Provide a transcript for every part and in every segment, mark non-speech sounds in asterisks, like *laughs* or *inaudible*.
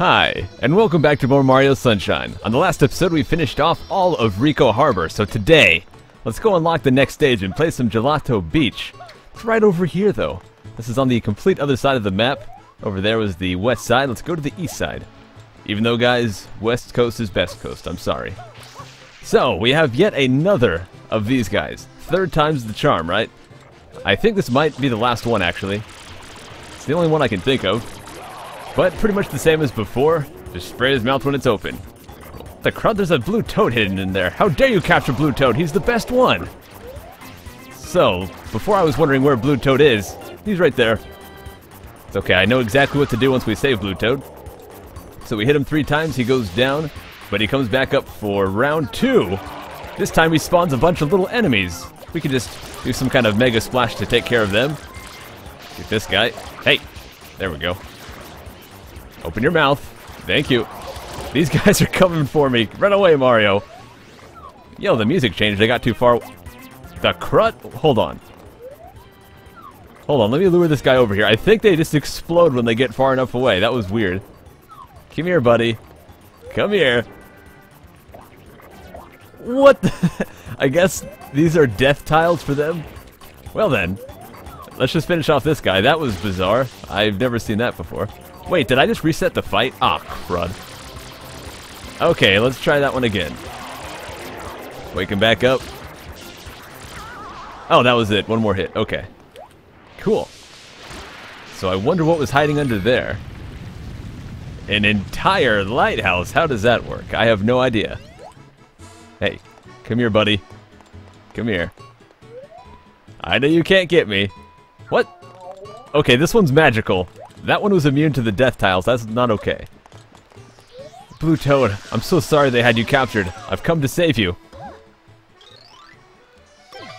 Hi, and welcome back to more Mario Sunshine. On the last episode, we finished off all of Ricco Harbor, so today, let's go unlock the next stage and play some Gelato Beach. It's right over here, though. This is on the complete other side of the map. Over there was the west side. Let's go to the east side. Even though, guys, west coast is best coast. I'm sorry. So, we have yet another of these guys. Third time's the charm, right? I think this might be the last one, actually. It's the only one I can think of. But pretty much the same as before. Just spray his mouth when it's open. The crud, there's a blue toad hidden in there. How dare you capture Blue Toad? He's the best one! So, before I was wondering where Blue Toad is, he's right there. It's okay, I know exactly what to do once we save Blue Toad. So we hit him three times, he goes down, but he comes back up for round two. This time he spawns a bunch of little enemies. We can just do some kind of mega splash to take care of them. Get this guy. Hey, there we go. Open your mouth. Thank you. These *laughs* guys are coming for me. Run away, Mario. Yo, the music changed. I got too far. The crut? Hold on. Hold on, let me lure this guy over here. I think they just explode when they get far enough away. That was weird. Come here, buddy. Come here. What? *laughs* I guess these are death tiles for them? Well then, let's just finish off this guy. That was bizarre. I've never seen that before. Wait, did I just reset the fight? Ah, crud. Okay, let's try that one again. Him back up. Oh, that was it. One more hit. Okay. Cool. So I wonder what was hiding under there. An entire lighthouse. How does that work? I have no idea. Hey, come here, buddy. Come here. I know you can't get me. What? Okay, this one's magical. That one was immune to the death tiles. That's not okay. Blue Toad, I'm so sorry they had you captured. I've come to save you.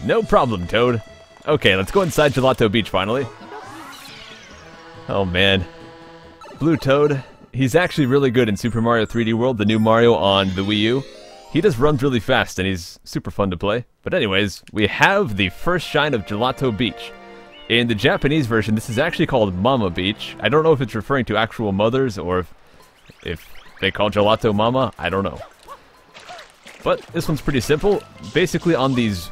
No problem, Toad. Okay, let's go inside Gelato Beach finally. Oh man. Blue Toad, he's actually really good in Super Mario 3D World, the new Mario on the Wii U. He just runs really fast and he's super fun to play. But anyways, we have the first shine of Gelato Beach. In the Japanese version, this is actually called Mama Beach. I don't know if it's referring to actual mothers or if, if they call Gelato Mama. I don't know. But this one's pretty simple. Basically on these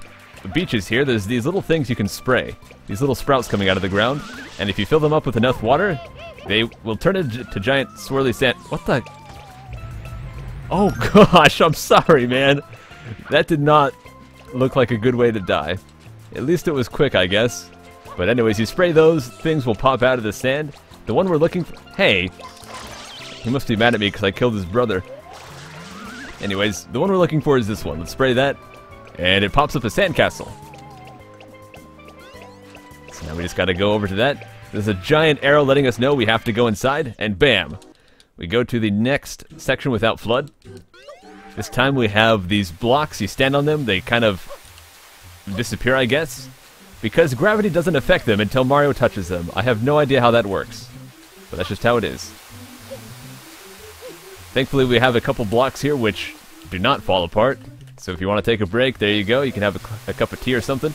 beaches here, there's these little things you can spray. These little sprouts coming out of the ground. And if you fill them up with enough water, they will turn into giant swirly sand. What the? Oh *laughs* gosh, I'm sorry, man. That did not look like a good way to die. At least it was quick, I guess. But anyways, you spray those, things will pop out of the sand. The one we're looking for... Hey! He must be mad at me because I killed his brother. Anyways, the one we're looking for is this one. Let's spray that, and it pops up a sandcastle. So now we just gotta go over to that. There's a giant arrow letting us know we have to go inside, and bam! We go to the next section without FLUDD. This time we have these blocks, you stand on them, they kind of disappear, I guess. Because gravity doesn't affect them until Mario touches them. I have no idea how that works. But that's just how it is. Thankfully we have a couple blocks here which do not fall apart. So if you want to take a break, there you go. You can have a, a cup of tea or something.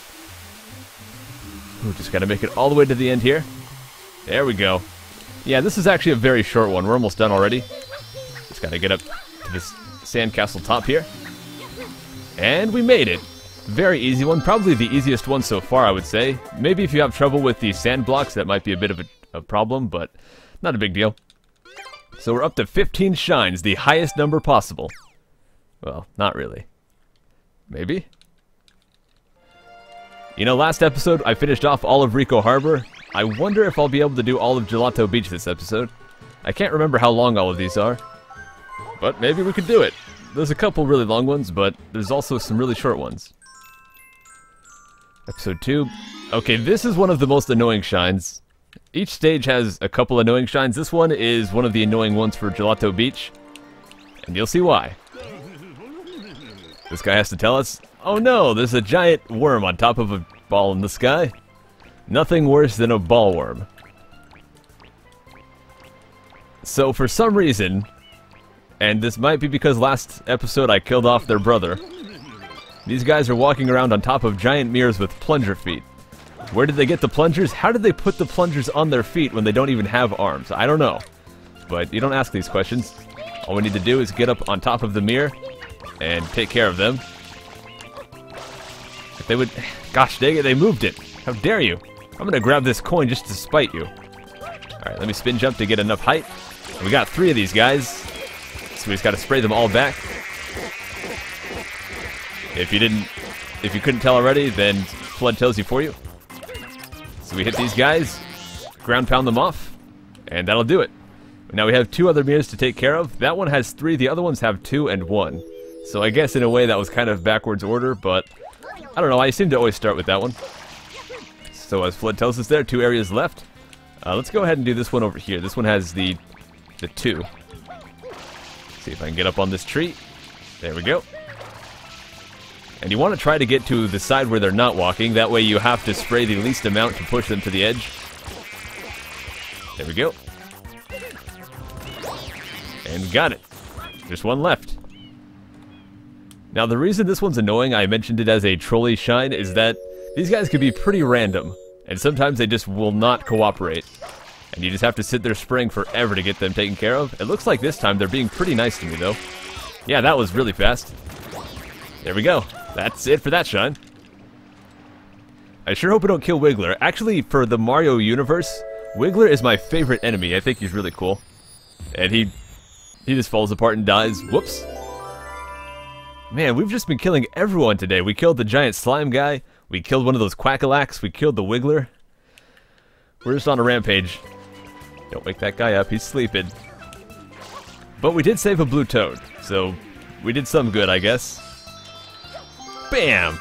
Ooh, just gotta make it all the way to the end here. There we go. Yeah, this is actually a very short one. We're almost done already. Just gotta get up to this sandcastle top here. And we made it. Very easy one. Probably the easiest one so far, I would say. Maybe if you have trouble with the sand blocks, that might be a bit of a, a problem, but not a big deal. So we're up to 15 shines, the highest number possible. Well, not really. Maybe? You know, last episode I finished off all of Ricco Harbor. I wonder if I'll be able to do all of Gelato Beach this episode. I can't remember how long all of these are. But maybe we could do it. There's a couple really long ones, but there's also some really short ones. Episode 2. Okay, this is one of the most annoying shines. Each stage has a couple annoying shines. This one is one of the annoying ones for Gelato Beach. And you'll see why. This guy has to tell us, oh no, there's a giant worm on top of a ball in the sky. Nothing worse than a ball worm. So for some reason, and this might be because last episode I killed off their brother, these guys are walking around on top of giant mirrors with plunger feet. Where did they get the plungers? How did they put the plungers on their feet when they don't even have arms? I don't know. but you don't ask these questions. All we need to do is get up on top of the mirror and take care of them. If they would... Gosh dang it, they moved it. How dare you? I'm gonna grab this coin just to spite you. Alright, let me spin jump to get enough height. We got three of these guys. So we just gotta spray them all back. If you didn't... If you couldn't tell already, then FLUDD tells you for you. So we hit these guys, ground pound them off, and that'll do it. Now we have two other mirrors to take care of. That one has three, the other ones have two and one. So I guess in a way that was kind of backwards order, but I don't know, I seem to always start with that one. So as FLUDD tells us there, two areas left. Uh, let's go ahead and do this one over here. This one has the, the two. See if I can get up on this tree. There we go. And you want to try to get to the side where they're not walking. That way you have to spray the least amount to push them to the edge. There we go. And got it. There's one left. Now the reason this one's annoying, I mentioned it as a trolley shine, is that these guys can be pretty random. And sometimes they just will not cooperate. And you just have to sit there spraying forever to get them taken care of. It looks like this time they're being pretty nice to me though. Yeah, that was really fast. There we go. That's it for that shine. I sure hope we don't kill Wiggler. Actually, for the Mario universe, Wiggler is my favorite enemy. I think he's really cool. And he he just falls apart and dies. Whoops. Man, we've just been killing everyone today. We killed the giant slime guy. We killed one of those Quackalacks. We killed the Wiggler. We're just on a rampage. Don't wake that guy up. He's sleeping. But we did save a blue toad. So we did some good, I guess. Bam!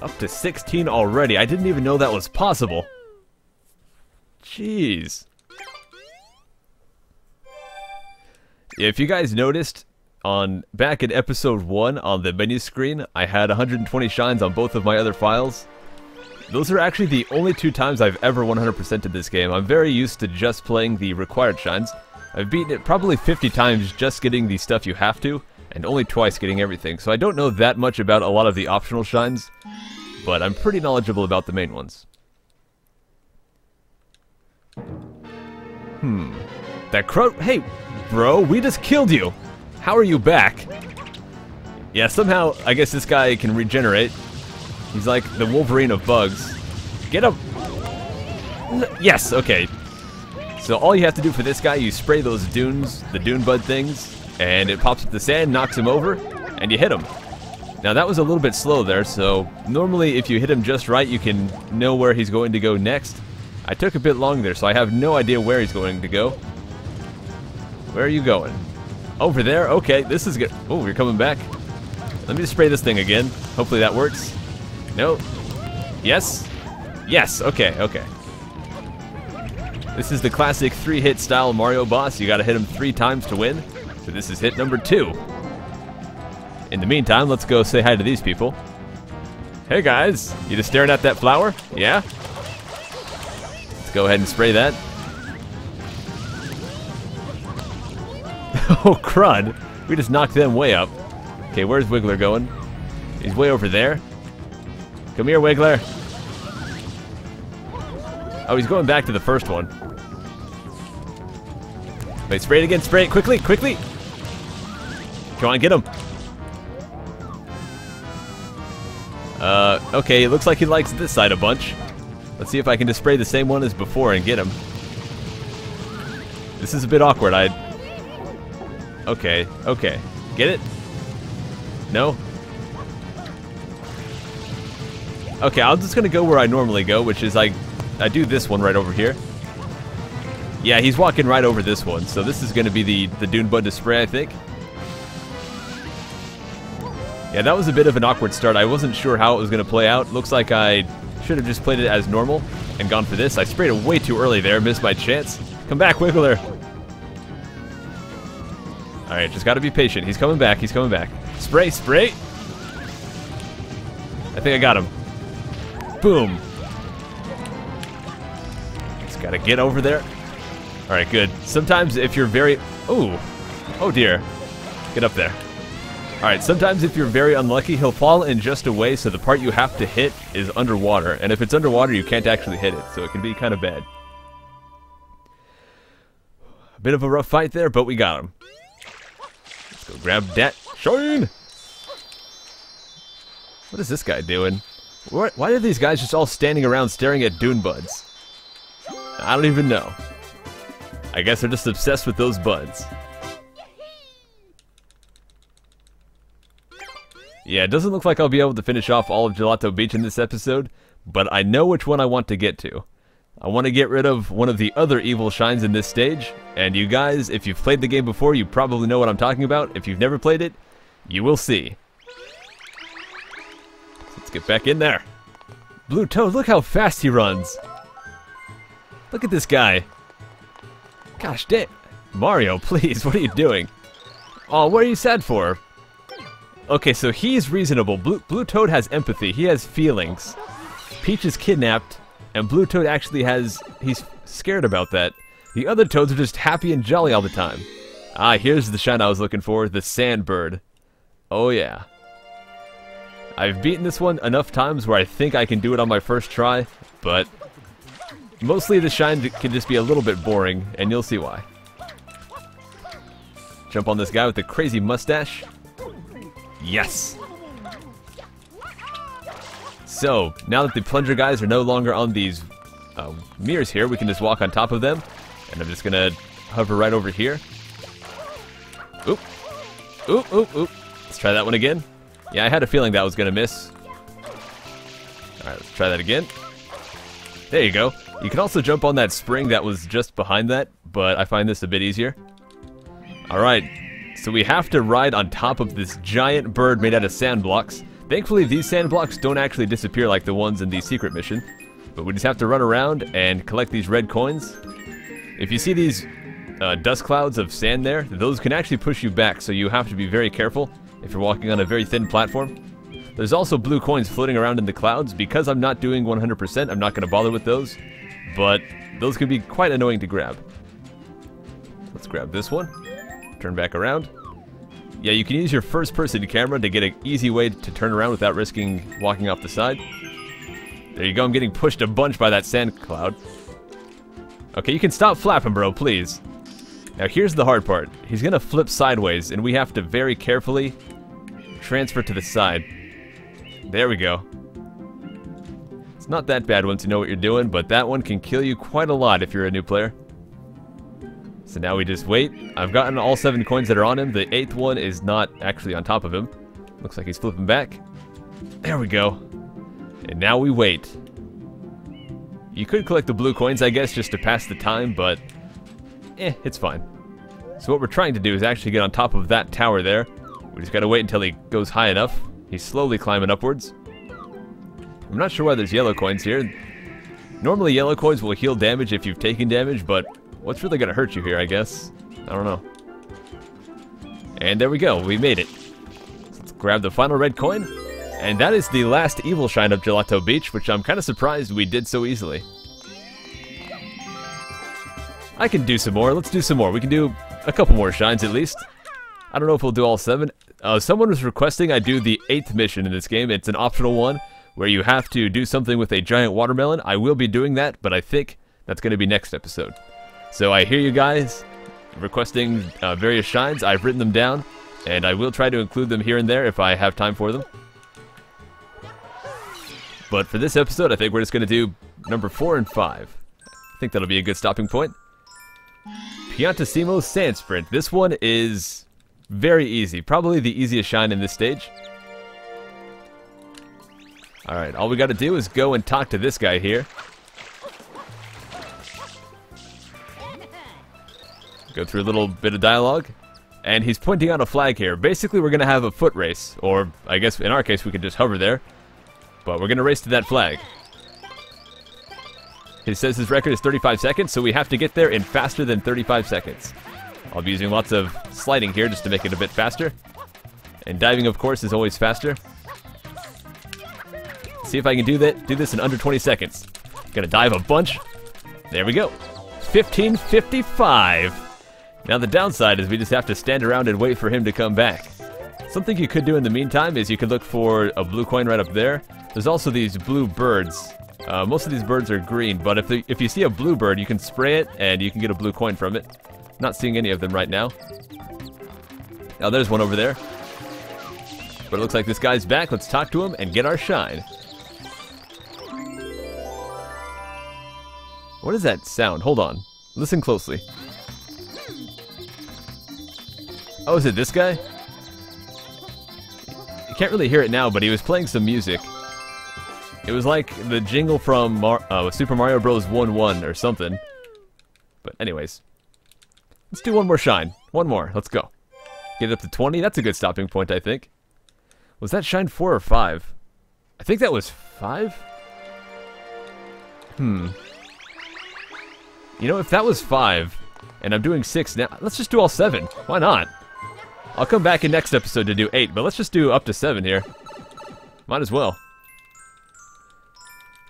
Up to 16 already. I didn't even know that was possible. Jeez. If you guys noticed, on back in episode 1 on the menu screen, I had 120 shines on both of my other files. Those are actually the only two times I've ever 100%ed this game. I'm very used to just playing the required shines. I've beaten it probably 50 times just getting the stuff you have to, and only twice getting everything, so I don't know that much about a lot of the optional shines, but I'm pretty knowledgeable about the main ones. Hmm. That crow- hey, bro, we just killed you! How are you back? Yeah, somehow, I guess this guy can regenerate. He's like the Wolverine of bugs. Get up! Yes, okay. So all you have to do for this guy, you spray those dunes, the dune bud things, and it pops up the sand, knocks him over, and you hit him. Now that was a little bit slow there, so normally if you hit him just right, you can know where he's going to go next. I took a bit long there, so I have no idea where he's going to go. Where are you going? Over there? Okay, this is good. Oh, you're coming back. Let me just spray this thing again. Hopefully that works. No. Yes? Yes, okay, okay. This is the classic three-hit style Mario boss. You gotta hit him three times to win. So this is hit number two. In the meantime, let's go say hi to these people. Hey guys, you just staring at that flower? Yeah? Let's go ahead and spray that. *laughs* oh crud, we just knocked them way up. Okay, where's Wiggler going? He's way over there. Come here, Wiggler. Oh, he's going back to the first one. Wait, spray it again. Spray it quickly, quickly. Come on, get him. Uh, okay, it looks like he likes this side a bunch. Let's see if I can just spray the same one as before and get him. This is a bit awkward. I. Okay, okay. Get it? No? Okay, I'm just gonna go where I normally go, which is I, I do this one right over here. Yeah, he's walking right over this one, so this is gonna be the, the Dune Bud to spray, I think. Yeah, that was a bit of an awkward start. I wasn't sure how it was gonna play out. Looks like I should have just played it as normal and gone for this. I sprayed it way too early there, missed my chance. Come back, Wiggler. Alright, just gotta be patient. He's coming back, he's coming back. Spray, spray! I think I got him. Boom. Just gotta get over there. Alright, good. Sometimes if you're very... Ooh. Oh dear. Get up there. Alright, sometimes if you're very unlucky, he'll fall in just a way so the part you have to hit is underwater. And if it's underwater, you can't actually hit it, so it can be kind of bad. A bit of a rough fight there, but we got him. Let's go grab that shine. What is this guy doing? What, why are these guys just all standing around staring at dune buds? I don't even know. I guess they're just obsessed with those buds. Yeah, it doesn't look like I'll be able to finish off all of Gelato Beach in this episode, but I know which one I want to get to. I want to get rid of one of the other evil shines in this stage, and you guys, if you've played the game before, you probably know what I'm talking about. If you've never played it, you will see. Let's get back in there. Blue Toad, look how fast he runs. Look at this guy. Gosh damn. Mario, *laughs* please, what are you doing? Oh, what are you sad for? Okay, so he's reasonable. Blue, Blue Toad has empathy. He has feelings. Peach is kidnapped, and Blue Toad actually has... He's scared about that. The other Toads are just happy and jolly all the time. Ah, here's the shine I was looking for. The Sandbird. Oh, yeah. I've beaten this one enough times where I think I can do it on my first try, but... Mostly the shine can just be a little bit boring, and you'll see why. Jump on this guy with the crazy mustache. Yes! So, now that the plunger guys are no longer on these uh, mirrors here, we can just walk on top of them. And I'm just gonna hover right over here. Oop. Oop, oop, oop. Let's try that one again. Yeah, I had a feeling that was gonna miss. Alright, let's try that again. There you go. You can also jump on that spring that was just behind that, but I find this a bit easier. Alright, so we have to ride on top of this giant bird made out of sand blocks. Thankfully, these sand blocks don't actually disappear like the ones in the secret mission. But we just have to run around and collect these red coins. If you see these uh, dust clouds of sand there, those can actually push you back, so you have to be very careful if you're walking on a very thin platform. There's also blue coins floating around in the clouds. Because I'm not doing 100%, I'm not going to bother with those. But those can be quite annoying to grab. Let's grab this one. Turn back around. Yeah, you can use your first person camera to get an easy way to turn around without risking walking off the side. There you go, I'm getting pushed a bunch by that sand cloud. Okay, you can stop flapping, bro, please. Now here's the hard part. He's gonna flip sideways, and we have to very carefully transfer to the side. There we go. It's not that bad once you know what you're doing, but that one can kill you quite a lot if you're a new player. So now we just wait. I've gotten all seven coins that are on him. The eighth one is not actually on top of him. Looks like he's flipping back. There we go. And now we wait. You could collect the blue coins, I guess, just to pass the time, but eh, it's fine. So what we're trying to do is actually get on top of that tower there. We just gotta wait until he goes high enough. He's slowly climbing upwards. I'm not sure why there's yellow coins here. Normally yellow coins will heal damage if you've taken damage, but What's really gonna hurt you here, I guess? I don't know. And there we go, we made it. Let's grab the final red coin. And that is the last evil shine of Gelato Beach, which I'm kind of surprised we did so easily. I can do some more. Let's do some more. We can do a couple more shines at least. I don't know if we'll do all seven. Uh, someone was requesting I do the eighth mission in this game. It's an optional one where you have to do something with a giant watermelon. I will be doing that, but I think that's going to be next episode. So I hear you guys requesting uh, various shines. I've written them down, and I will try to include them here and there if I have time for them. But for this episode, I think we're just going to do number 4 and 5. I think that'll be a good stopping point. Piantissimo Sand Sprint. This one is very easy. Probably the easiest shine in this stage. Alright, all we got to do is go and talk to this guy here. Go through a little bit of dialogue. And he's pointing out a flag here. Basically, we're going to have a foot race. Or, I guess, in our case, we could just hover there. But we're going to race to that flag. He says his record is 35 seconds, so we have to get there in faster than 35 seconds. I'll be using lots of sliding here just to make it a bit faster. And diving, of course, is always faster. See if I can do that. Do this in under 20 seconds. Gonna dive a bunch. There we go. 1555. Now the downside is we just have to stand around and wait for him to come back. Something you could do in the meantime is you could look for a blue coin right up there. There's also these blue birds. Uh, most of these birds are green, but if, the, if you see a blue bird, you can spray it and you can get a blue coin from it. Not seeing any of them right now. Oh, there's one over there. But it looks like this guy's back. Let's talk to him and get our shine. What is that sound? Hold on. Listen closely. Oh, is it this guy? You can't really hear it now, but he was playing some music. It was like the jingle from Mar uh, Super Mario Bros. 1-1 or something. But anyways. Let's do one more shine. One more. Let's go. Get it up to 20. That's a good stopping point, I think. Was that shine 4 or 5? I think that was 5? Hmm. You know, if that was 5, and I'm doing 6 now, let's just do all 7. Why not? I'll come back in next episode to do 8, but let's just do up to 7 here. Might as well.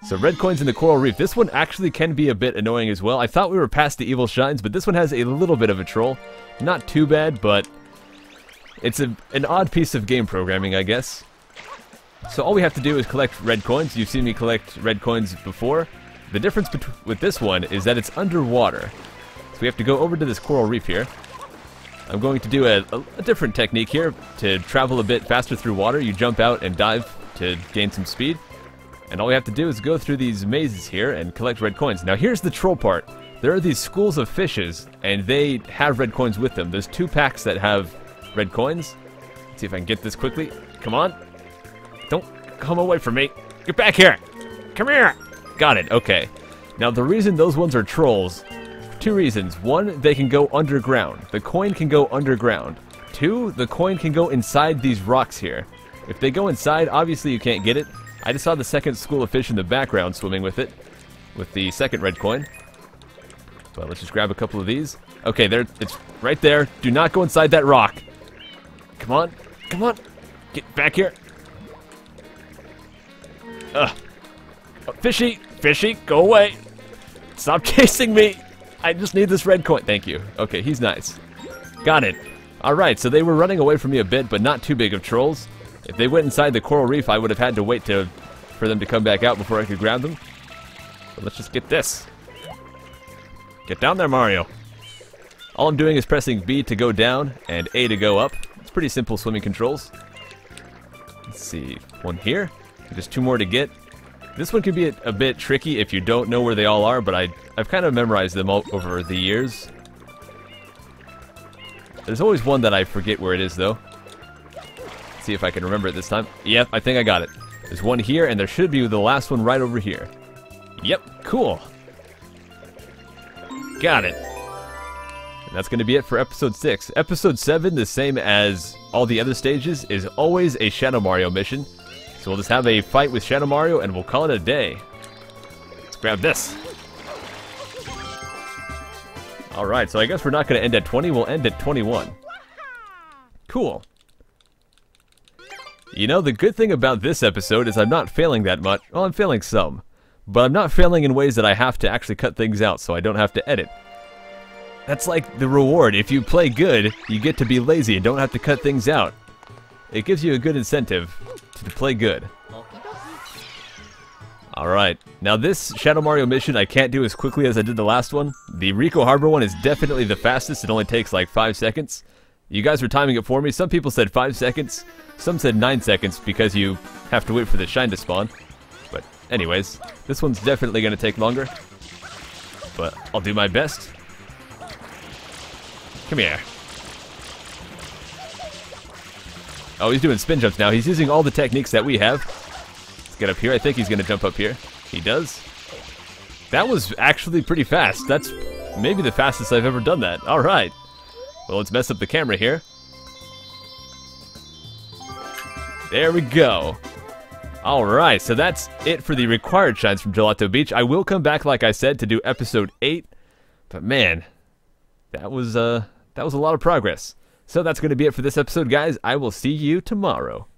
So red coins in the coral reef. This one actually can be a bit annoying as well. I thought we were past the evil shines, but this one has a little bit of a troll. Not too bad, but it's a, an odd piece of game programming, I guess. So all we have to do is collect red coins. You've seen me collect red coins before. The difference with this one is that it's underwater. So we have to go over to this coral reef here. I'm going to do a, a, different technique here to travel a bit faster through water. You jump out and dive to gain some speed. And all we have to do is go through these mazes here and collect red coins. Now here's the troll part. There are these schools of fishes, and they have red coins with them. There's two packs that have red coins. Let's see if I can get this quickly. Come on. Don't come away from me. Get back here. Come here. Got it. Okay. Now the reason those ones are trolls Two reasons. One, they can go underground. The coin can go underground. Two, the coin can go inside these rocks here. If they go inside, obviously you can't get it. I just saw the second school of fish in the background swimming with it. With the second red coin. But let's just grab a couple of these. Okay, there, it's right there. Do not go inside that rock. Come on. Come on. Get back here. Ugh. Oh, fishy. Fishy, go away. Stop *laughs* chasing me. I just need this red coin. Thank you. Okay, he's nice. Got it. Alright, so they were running away from me a bit, but not too big of trolls. If they went inside the coral reef, I would have had to wait to for them to come back out before I could grab them. But let's just get this. Get down there, Mario. All I'm doing is pressing B to go down and A to go up. It's pretty simple swimming controls. Let's see. One here. Just two more to get. This one can be a, a, bit tricky if you don't know where they all are, but I, I've kind of memorized them all over the years. There's always one that I forget where it is, though. Let's see if I can remember it this time. Yep, I think I got it. There's one here, and there should be the last one right over here. Yep, cool. Got it. And that's going to be it for episode 6. Episode 7, the same as all the other stages, is always a Shadow Mario mission. So we'll just have a fight with Shadow Mario and we'll call it a day. Let's grab this. Alright, so I guess we're not going to end at 20, we'll end at 21. Cool. You know, the good thing about this episode is I'm not failing that much. Well, I'm failing some. But I'm not failing in ways that I have to actually cut things out, so I don't have to edit. That's like the reward. If you play good, you get to be lazy and don't have to cut things out. It gives you a good incentive to play good. Alright, now this Shadow Mario mission I can't do as quickly as I did the last one. The Ricco Harbor one is definitely the fastest, it only takes like 5 seconds. You guys were timing it for me, some people said 5 seconds, some said 9 seconds because you have to wait for the shine to spawn. But anyways, this one's definitely going to take longer. But I'll do my best. Come here. Oh, he's doing spin jumps now. He's using all the techniques that we have. Get up here. I think he's going to jump up here. He does. That was actually pretty fast. That's maybe the fastest I've ever done that. All right. Well, let's mess up the camera here. There we go. All right, so that's it for the required shines from Gelato Beach. I will come back, like I said, to do episode 8. But man, that was, uh, that was a lot of progress. So that's going to be it for this episode, guys. I will see you tomorrow.